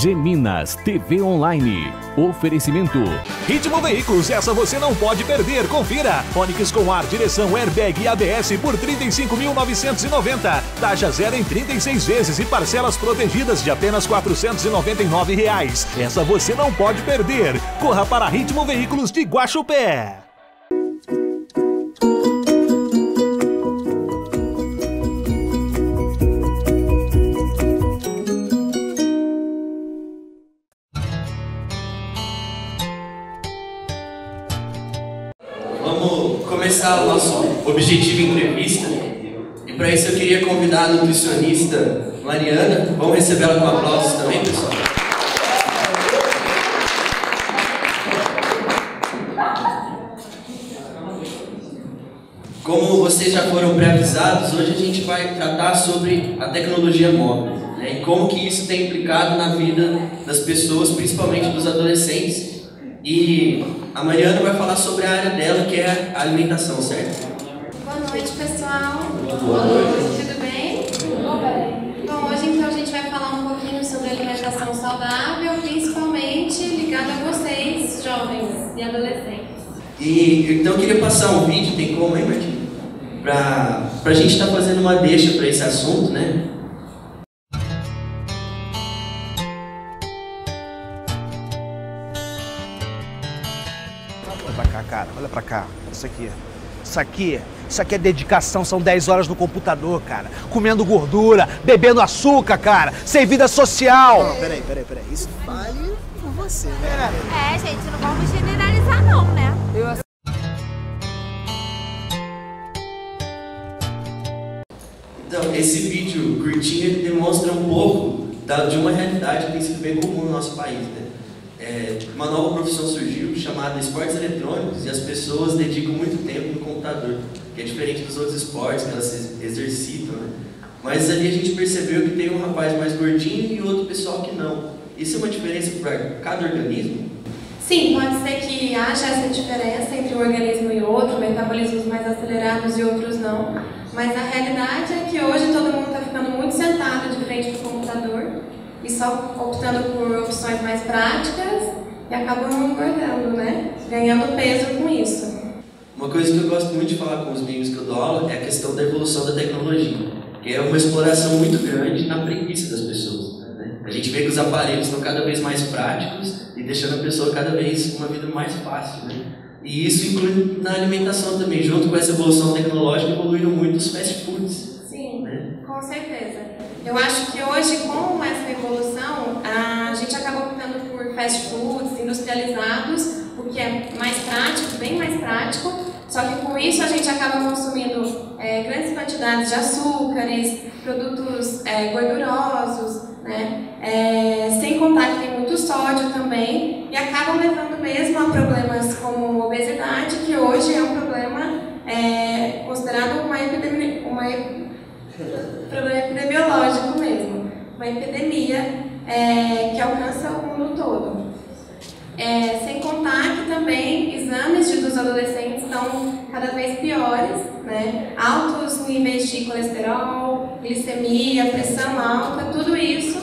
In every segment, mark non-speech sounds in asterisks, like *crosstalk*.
Geminas TV Online. Oferecimento. Ritmo Veículos, essa você não pode perder. Confira. Onix com ar, direção airbag e ABS por 35.990. Taxa zero em 36 vezes e parcelas protegidas de apenas 499 reais. Essa você não pode perder. Corra para Ritmo Veículos de Guaxupé. Começar o nosso objetivo entrevista. E para isso eu queria convidar a nutricionista Mariana. Vamos receber ela com aplausos também, pessoal. Como vocês já foram pré-avisados, hoje a gente vai tratar sobre a tecnologia móvel né, e como que isso tem implicado na vida das pessoas, principalmente dos adolescentes. E a Mariana vai falar sobre a área dela, que é a alimentação, certo? Boa noite, pessoal. Boa noite. Tudo bem? Tudo bem. Bom, hoje então a gente vai falar um pouquinho sobre alimentação saudável, principalmente ligado a vocês, jovens e adolescentes. E então eu queria passar um vídeo, tem como aí, Martim? Pra, pra gente estar tá fazendo uma deixa para esse assunto, né? Cara. Olha pra cá. Isso aqui. Isso aqui, isso aqui é dedicação, são 10 horas no computador, cara. Comendo gordura, bebendo açúcar, cara. Sem vida social. Não, peraí, peraí, peraí. Isso vale por você, né? É, gente, não vamos generalizar não, né? Eu... Então, esse vídeo curtinho demonstra um pouco da, de uma realidade que tem sido bem comum no nosso país, né? É, uma nova profissão surgiu chamada esportes eletrônicos e as pessoas dedicam muito tempo no computador, que é diferente dos outros esportes que elas se exercitam, né? Mas ali a gente percebeu que tem um rapaz mais gordinho e outro pessoal que não. Isso é uma diferença para cada organismo? Sim, pode ser que haja essa diferença entre um organismo e outro, metabolismos mais acelerados e outros não. Mas a realidade é que hoje todo mundo está ficando muito sentado de frente para o computador e só optando por opções mais práticas e acabam engordando, né? Ganhando peso com isso. Uma coisa que eu gosto muito de falar com os meninos que eu dou aula é a questão da evolução da tecnologia, que é uma exploração muito grande na preguiça das pessoas. Né? A gente vê que os aparelhos estão cada vez mais práticos e deixando a pessoa cada vez uma vida mais fácil. Né? E isso inclui na alimentação também, junto com essa evolução tecnológica, evoluíram muito os fast foods. Com certeza. Eu acho que hoje, com essa evolução, a gente acaba optando por fast foods industrializados, o que é mais prático, bem mais prático, só que com isso a gente acaba consumindo é, grandes quantidades de açúcares, produtos é, gordurosos, né? É, sem contar que tem muito sódio também, e acabam levando mesmo a problemas como obesidade, que hoje é um problema é, considerado uma epidemia, uma *laughs* problema epidemiológico mesmo, uma epidemia é, que alcança o mundo todo. É, sem contar que também exames dos adolescentes estão cada vez piores, né? altos níveis de colesterol, glicemia, pressão alta, tudo isso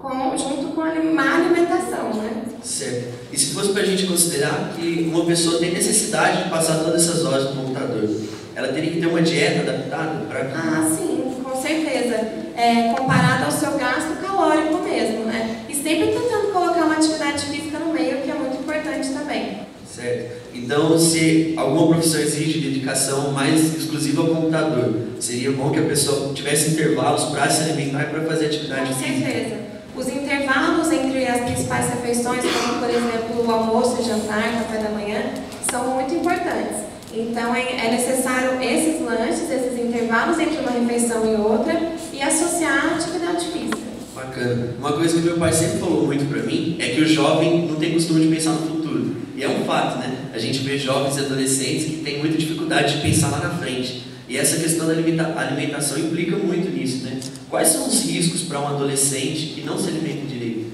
com, junto com a má alimentação. Né? Certo. E se fosse para a gente considerar que uma pessoa tem necessidade de passar todas essas horas no computador, ela teria que ter uma dieta adaptada para. Ah, sim, certeza. É, comparado ao seu gasto calórico mesmo, né? E sempre tentando colocar uma atividade física no meio, que é muito importante também. Certo. Então, se alguma profissão exige dedicação mais exclusiva ao computador, seria bom que a pessoa tivesse intervalos para se alimentar e para fazer atividade Com física. Com certeza. Os intervalos entre as principais refeições, como por exemplo o almoço e jantar, café da manhã, são muito importantes. Então é, é necessário esses lanches, esses intervalos entre uma refeição e outra e associar a atividade física. Bacana. Uma coisa que meu pai sempre falou muito para mim é que o jovem não tem costume de pensar no futuro. E é um fato, né? A gente vê jovens e adolescentes que têm muita dificuldade de pensar lá na frente. E essa questão da alimentação implica muito nisso, né? Quais são os riscos para um adolescente que não se alimenta direito?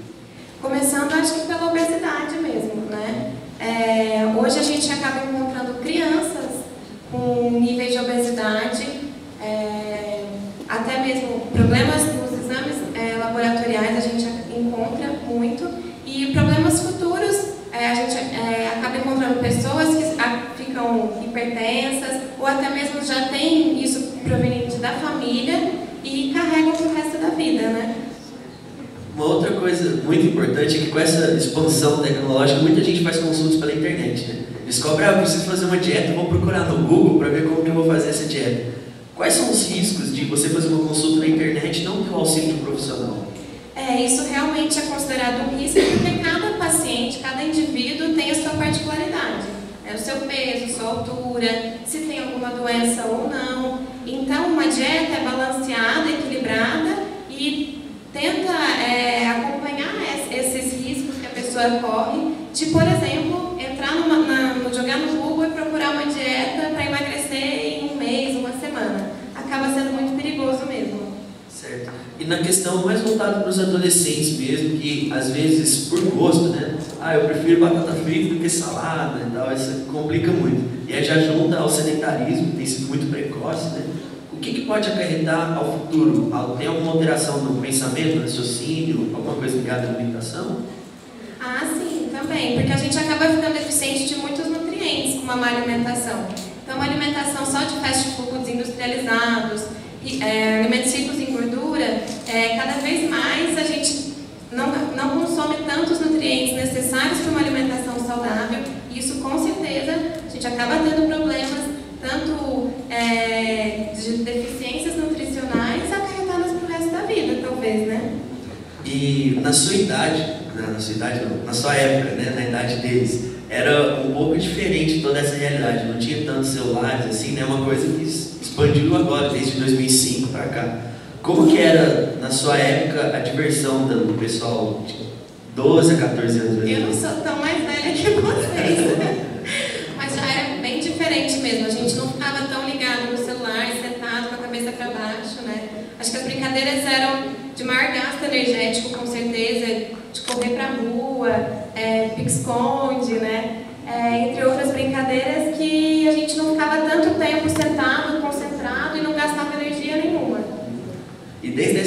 Começando, acho que pela obesidade mesmo, né? É, hoje a gente acaba encontrando crianças com níveis de obesidade, é, até mesmo problemas nos exames é, laboratoriais a gente encontra muito. E problemas futuros, é, a gente é, acaba encontrando pessoas que ficam hipertensas ou até mesmo já tem isso proveniente da família e carregam para o resto da vida, né? Uma outra coisa muito importante é que com essa expansão tecnológica, muita gente faz consultas pela internet. Né? Descobre, ah, eu preciso fazer uma dieta, vou procurar no Google para ver como que eu vou fazer essa dieta. Quais são os riscos de você fazer uma consulta na internet e não ter o auxílio de um profissional? É, isso realmente é considerado um risco porque cada paciente, cada indivíduo tem a sua particularidade. É o seu peso, sua altura, se tem alguma doença ou não. Então, uma dieta é balanceada, equilibrada e tenta é, acompanhar esses riscos que a pessoa corre, de, por exemplo, entrar numa, na, jogar no Google e procurar uma dieta para emagrecer em um mês, uma semana. Acaba sendo muito perigoso mesmo. Certo. E na questão mais voltada para os adolescentes mesmo, que às vezes por gosto, né? Ah, eu prefiro batata frita do que salada e tal, isso complica muito. E aí já junta ao sedentarismo, que tem sido muito precoce, né? O que, que pode acarretar ao futuro? Tem alguma alteração no pensamento, no raciocínio, alguma coisa ligada à alimentação? Ah, sim, também, porque a gente acaba ficando deficiente de muitos nutrientes com uma má alimentação. Então, uma alimentação só de fast foods industrializados, é, alimentos ricos em gordura, é, cada vez mais a gente não, não consome tantos nutrientes necessários para uma alimentação saudável. E isso, com certeza, a gente acaba tendo problemas tanto é, de deficiências nutricionais acarretadas para o resto da vida, talvez, né? E na sua idade, na sua idade na sua época, né, na idade deles, era um pouco diferente toda essa realidade. Não tinha tantos celulares assim, né? Uma coisa que expandiu agora, desde 2005 para cá. Como que era, na sua época, a diversão do pessoal de 12 a 14 anos? Eu não sou tão mais velha que vocês, *laughs* mas já era bem diferente mesmo. A gente não ficava tão ligado no celular, sentado com a cabeça para baixo, né? Acho que as brincadeiras eram de maior gasto energético, com certeza, de correr para a rua, é, pique-esconde, né? É, entre outras brincadeiras que a gente não ficava tanto tempo sentado, concentrado e não gastava energia nenhuma. E desde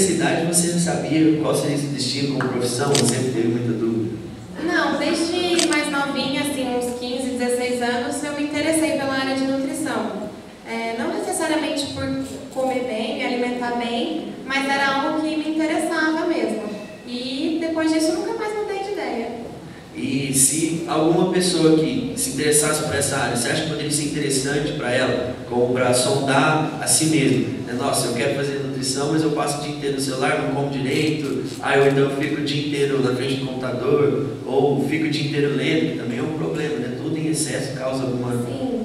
você sabia qual seria esse destino como profissão? Ou sempre teve muita dúvida? Não, desde mais novinha, assim, uns 15, 16 anos, eu me interessei pela área de nutrição. É, não necessariamente por comer bem, me alimentar bem, mas era algo que me interessava mesmo. E depois disso nunca mais mudei de ideia. E se alguma pessoa que se interessasse por essa área, você acha que poderia ser interessante para ela, como para sondar a si mesmo? Né? Nossa, eu quero fazer nutrição, mas eu passo o dia inteiro no celular, não como direito, ah, eu então fico o dia inteiro na frente do computador, ou fico o dia inteiro lendo, que também é um problema, né? Tudo em excesso causa alguma,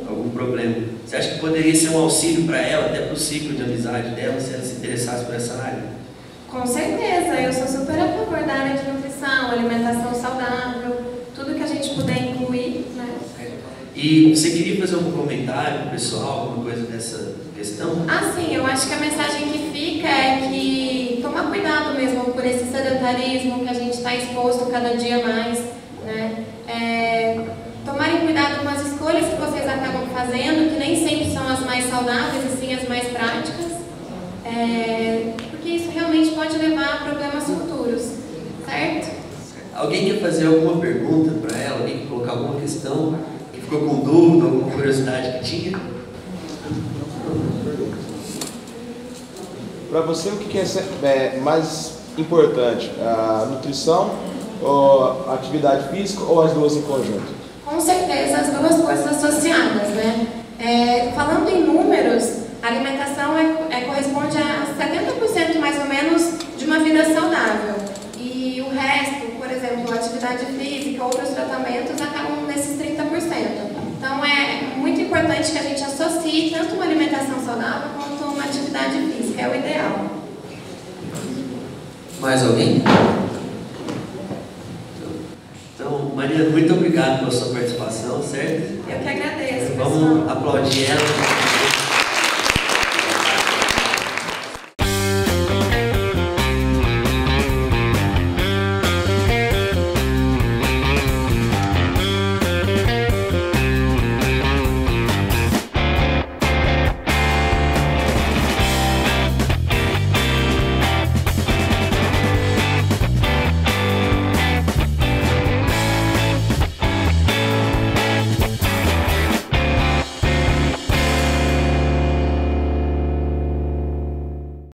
algum problema. Você acha que poderia ser um auxílio para ela, até para o ciclo de amizade dela, se ela se interessasse por essa área? Com certeza, eu sou super a favor da área de nutrição, alimentação saudável, tudo que a gente puder incluir, né? E você queria fazer algum comentário pro pessoal, alguma coisa dessa questão? Ah, sim, eu acho que a mensagem que fica é que tomar cuidado mesmo por esse sedentarismo que a gente está exposto cada dia mais, né? É, tomarem cuidado com as escolhas que vocês acabam fazendo, que nem sempre são as mais saudáveis e sim as mais práticas. É, porque isso realmente pode levar a problemas futuros, certo? Alguém quer fazer alguma pergunta para ela? Alguém quer colocar alguma questão que ficou com dúvida, alguma curiosidade que tinha? Para você, o que é, é mais importante? A nutrição, ou a atividade física ou as duas em conjunto? Com certeza, as duas coisas associadas, né? É, falando em números, a alimentação é, é, corresponde a 70% mais ou menos de uma vida saudável. E o resto, atividade física, outros tratamentos, acabam nesses 30%. Então é muito importante que a gente associe tanto uma alimentação saudável quanto uma atividade física, é o ideal. Mais alguém? Então, Maria, muito obrigado pela sua participação, certo? Eu que agradeço. Vamos pessoal. aplaudir ela.